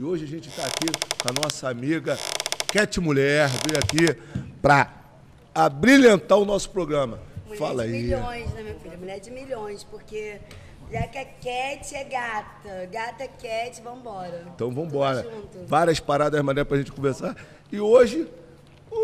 E hoje a gente está aqui com a nossa amiga Cat Mulher, veio aqui para abrilhantar o nosso programa. Mulher Fala de aí. milhões, né, minha filha? Mulher de milhões, porque já que é cat é gata. Gata é cat, vambora. Então junto. Várias paradas maneiras pra gente conversar. E hoje,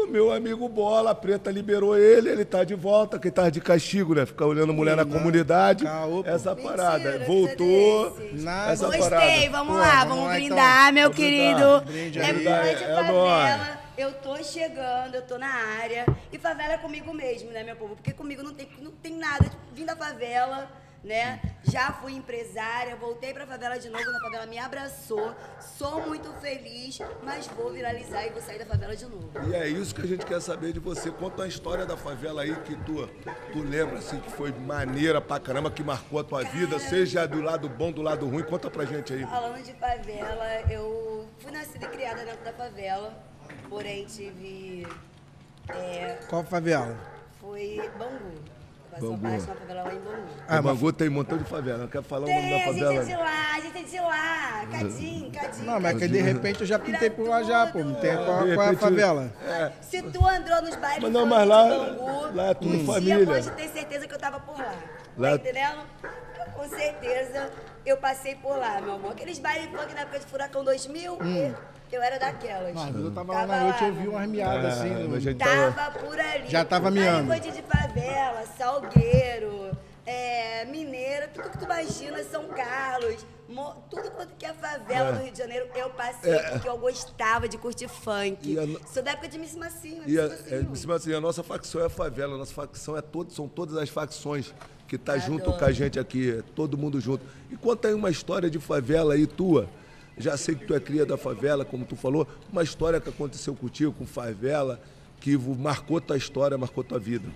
o meu amigo Bola, a Preta liberou ele, ele tá de volta, que tá de castigo, né? Ficar olhando mulher na Não, comunidade. caô. Essa Mentira, parada. Voltou. é. Nada. Essa Gostei, parada. vamos Pô, lá, vamos vamos lá, brindar, meu Vamos querido. Brinde é mulher de É favela. Eu tô chegando, eu tô na área. E favela é comigo mesmo, né, meu povo? Porque comigo não tem, não tem nada. Tipo, vim da favela, né? Já fui empresária, voltei pra favela de novo, na favela me abraçou. Sou muito feliz, mas vou viralizar e vou sair da favela de novo. E é isso que a gente quer saber de você. Conta a história da favela aí que tu, tu lembra, assim, que foi maneira pra caramba, que marcou a tua vida, seja do lado bom, do lado ruim. Conta pra gente aí. Falando de favela, eu fui nascida e criada dentro da favela, porém tive. É, Qual favela? foi Bangu. Bangu. favela lá em Bangu. Ah, Bangu tem um montão de favela. Não quer falar o nome Tem, da a gente favela? é de lá, a gente é de lá. Cadinho, cadinho. Não, mas que cadinho. de repente eu já pintei por lá já, pô. Não tem qual, De qual é a favela? Se tu andou nos bailes Mas não, mas de lá- Bangu, lá é tudo um dia família. pode ter certeza que eu tava por lá. Lá- Tá entendendo? Com certeza eu passei por lá, meu amor. Aqueles bailes funk na época de Furacão 2000, eu era daquelas. Não, eu tava lá na noite eu vi umas miadas assim. É, no- mas a gente tava... Tava por ali. Já tava miando. Aí de favela, Salgueiro, é, Mineira, tudo que tu imagina, São Carlos, tudo quanto que é favela do Rio de Janeiro, eu passei porque eu gostava de curtir funk. É. A Sou da época de Miss Massinho, E a, Miss é, Massinho. cima assim, a nossa facção é a favela, a nossa facção é todo, são todas as facções que tá Adoro. junto com a gente aqui, é todo mundo junto. E conta aí uma história de favela aí tua. Já sei que tu é cria da favela, como tu falou, uma história que aconteceu contigo com favela, que marcou tua história, marcou tua vida.